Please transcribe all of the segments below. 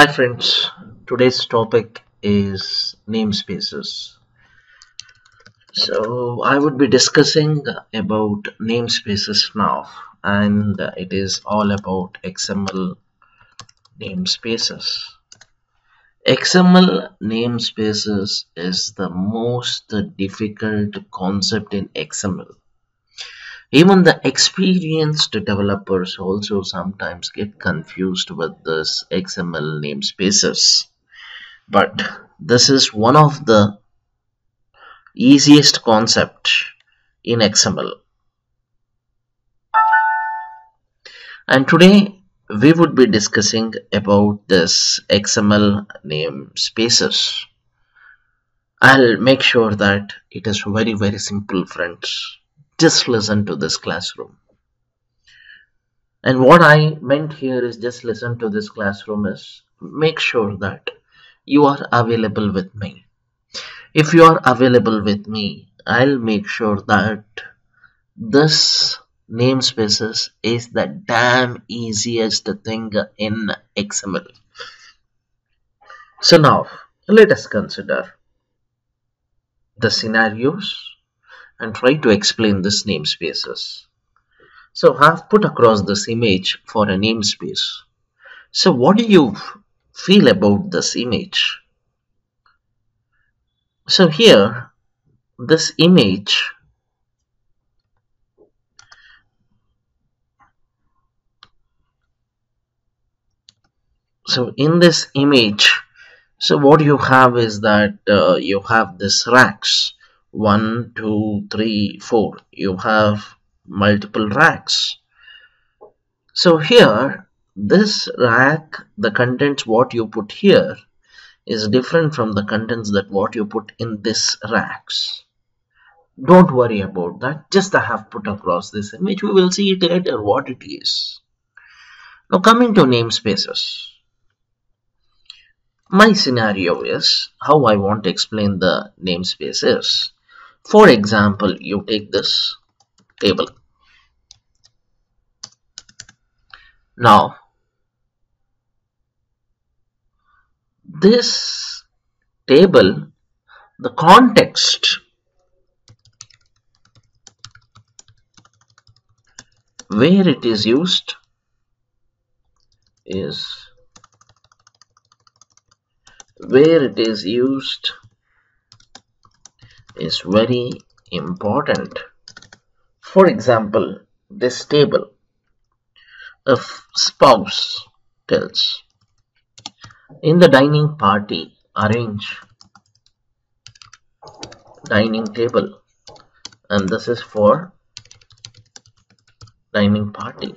Hi friends, today's topic is namespaces. So I would be discussing about namespaces now and it is all about XML namespaces. XML namespaces is the most difficult concept in XML. Even the experienced developers also sometimes get confused with this XML namespaces. But this is one of the easiest concept in XML. And today we would be discussing about this XML namespaces. I'll make sure that it is very very simple friends. Just listen to this classroom. And what I meant here is just listen to this classroom is make sure that you are available with me. If you are available with me, I'll make sure that this namespaces is the damn easiest thing in XML. So now let us consider the scenarios and try to explain this namespaces. So I've put across this image for a namespace. So what do you feel about this image? So here, this image so in this image so what you have is that uh, you have this racks one two three four. You have multiple racks. So here this rack the contents what you put here is different from the contents that what you put in this racks. Don't worry about that. Just I have put across this image. We will see it later what it is. Now coming to namespaces. My scenario is how I want to explain the namespaces for example you take this table. Now this table the context where it is used is where it is used is very important. For example, this table, a spouse tells, in the dining party, arrange dining table. And this is for dining party.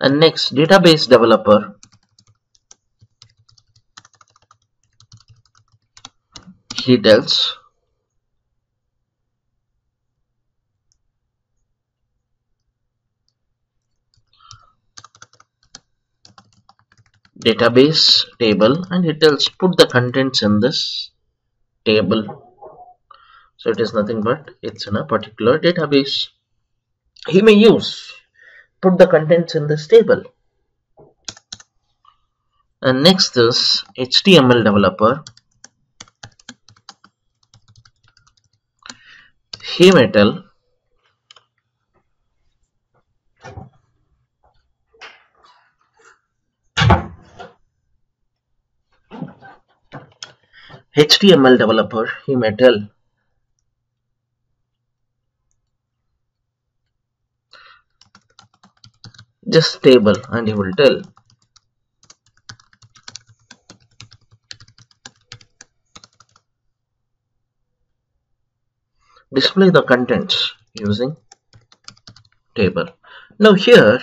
And next database developer. He tells database table and it tells put the contents in this table. So it is nothing but it's in a particular database. He may use put the contents in this table. And next is HTML developer. He may tell HTML developer, he may tell just table and he will tell display the contents using table. Now here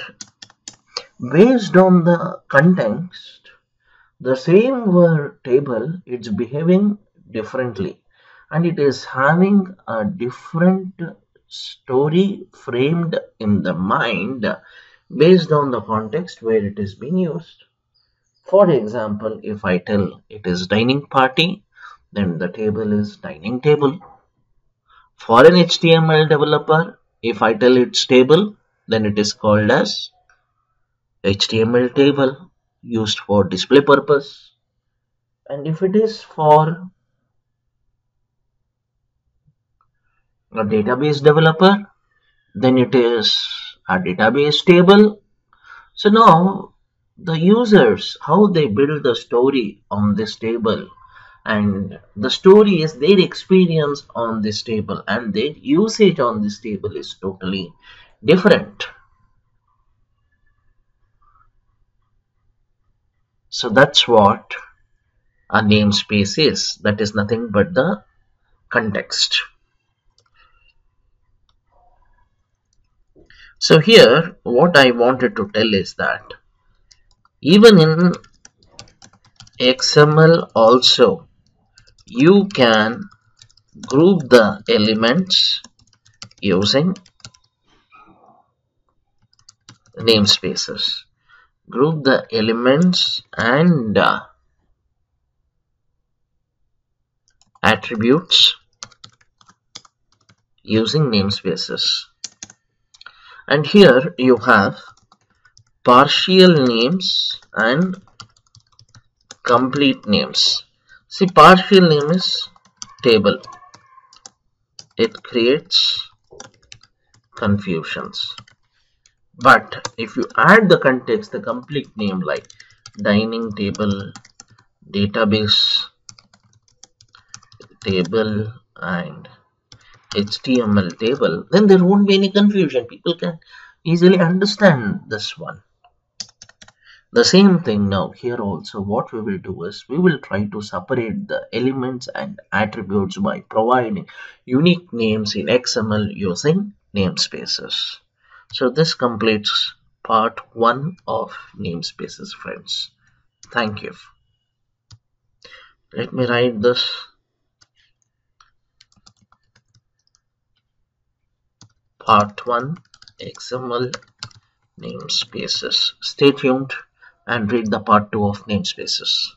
based on the context the same word table it's behaving differently. And it is having a different story framed in the mind based on the context where it is being used. For example if i tell it is dining party then the table is dining table. For an html developer if i tell it's table then it is called as html table used for display purpose. And if it is for a database developer then it is a database table. So now the users how they build the story on this table. And the story is their experience on this table. And their usage on this table is totally different so that's what a namespace is. That is nothing but the context. So here what I wanted to tell is that even in XML also you can group the elements using namespaces group the elements and uh, attributes using namespaces and here you have partial names and complete names See partial name is table. It creates confusions. But if you add the context, the complete name like dining table, database table and HTML table, then there won't be any confusion. People can easily understand this one the same thing now here also what we will do is we will try to separate the elements and attributes by providing unique names in XML using namespaces. So this completes part 1 of namespaces friends. Thank you. Let me write this. Part 1 XML namespaces. Stay tuned and read the part 2 of namespaces.